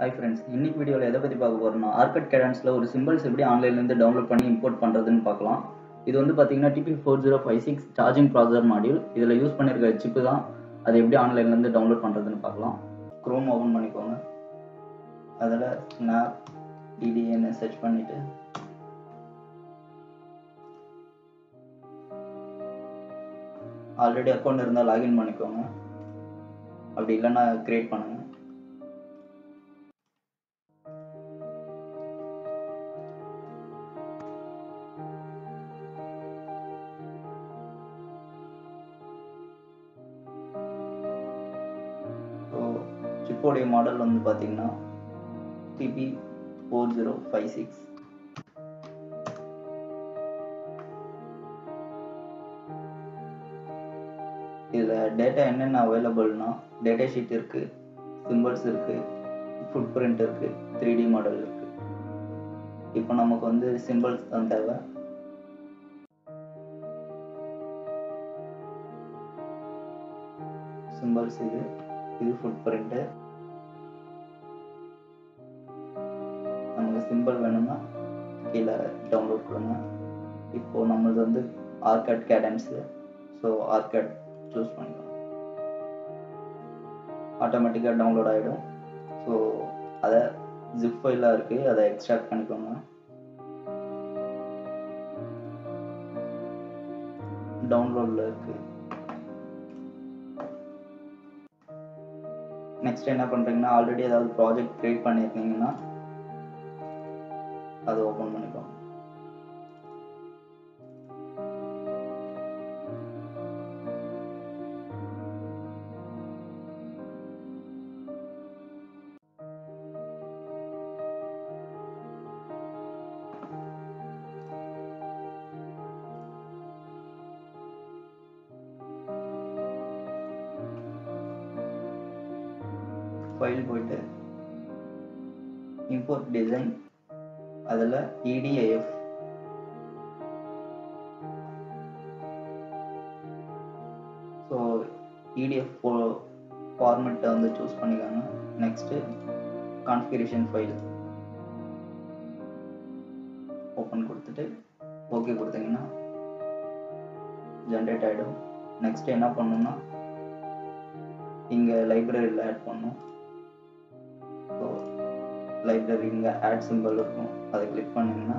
Hi friends இன்னைக்கு வீடியோவில் எதை பற்றி பார்க்க போகிறோம்னா ஆர்கட் கேடன்ஸில் ஒரு சிம்பிள்ஸ் எப்படி ஆன்லைன்லேருந்து டவுன்லோட் பண்ணி இம்போர்ட் பண்ணுறதுன்னு பார்க்கலாம். இது வந்து பார்த்தீங்கன்னா TP four zero five six charging processor module இதில் யூஸ் பண்ணியிருக்க சிப்பு தான் அதை எப்படி ஆன்லைன்லேருந்து டவுன்லோட் பண்ணுறதுன்னு பார்க்கலாம். க்ரோம் ஓப்பன் பண்ணிக்கோங்க. அதில் ஸ்னாப் டிடிஎன்னு சர்ச் பண்ணிவிட்டு ஆல்ரெடி அக்கௌண்ட் இருந்தால் லாகின் பண்ணிக்கோங்க. அப்படி இல்லைன்னா க்ரியேட் பண்ணுங்கள் சிப்போடைய மாடல் வந்து பார்த்தீங்கன்னா TP four zero five six இதில் டேட்டா என்னென்ன அவைலபிள்னா டேட்டா ஷீட் இருக்குது சிம்பிள்ஸ் இருக்குது ஃபுட் பிரிண்ட் இருக்குது த்ரீ டி மாடல் இருக்குது இப்போ நமக்கு வந்து சிம்பிள்ஸ் தான் தேவை. சிம்பிள்ஸ் இது இது ஃபுட் பிரிண்ட்டு சிம்பிள் வேணும்னா கீழே டவுன்லோட் கொடுங்க இப்போ நம்மளது வந்து OrCAD cadence so OrCAD choose பண்ணிக்கலாம். ஆட்டோமேட்டிக்காக டவுன்லோட் ஆகிடும் ஸோ அதை ஜிப் ஃபைலாக இருக்குது அதை எக்ஸ்ட்ராக்ட் பண்ணிக்கோங்க. டவுன்லோடில் இருக்குது நெக்ஸ்ட் என்ன பண்ணுறீங்கன்னா ஆல்ரெடி ஏதாவது ப்ராஜெக்ட் க்ரியேட் பண்ணியிருக்கீங்கன்னா அதை ஓப்பன் பண்ணிக்கோங்க ஃபைல் போயிட்டு இம்போர்ட் டிசைன் அதில் இடிஐஎஃப் ஸோ இடிஎஃப் ஃபார்மெட்டை வந்து சூஸ் பண்ணிக்காங்க. நெக்ஸ்ட்டு கான்ஃபிகரேஷன் ஃபைல் ஓப்பன் கொடுத்துட்டு ஓகே கொடுத்தீங்கன்னா ஜென்ரேட் ஆகிடும் நெக்ஸ்ட் என்ன பண்ணணும்னா இங்கே லைப்ரரியில் ஆட் பண்ணணும் லைப்ரரி இங்கே ஆட் சிம்பிள் இருக்கும். அதை கிளிக் பண்ணிங்கன்னா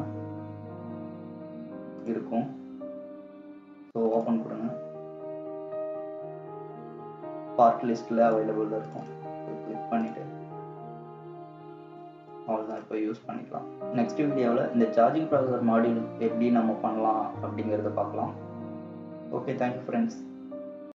இருக்கும். ஸோ ஓப்பன் கொடுங்க. பார்ட் லிஸ்ட்டில் அவைலபிள் இருக்கும். கிளிக் பண்ணிவிட்டு அவ்வளோதான் இப்போ யூஸ் பண்ணிக்கலாம். நெக்ஸ்ட் வீடியோவில் இந்த சார்ஜிங் ப்ராசஸர் மாடியூல் எப்படி நம்ம பண்ணலாம் அப்படிங்கிறத பார்க்கலாம். Okay thank you friends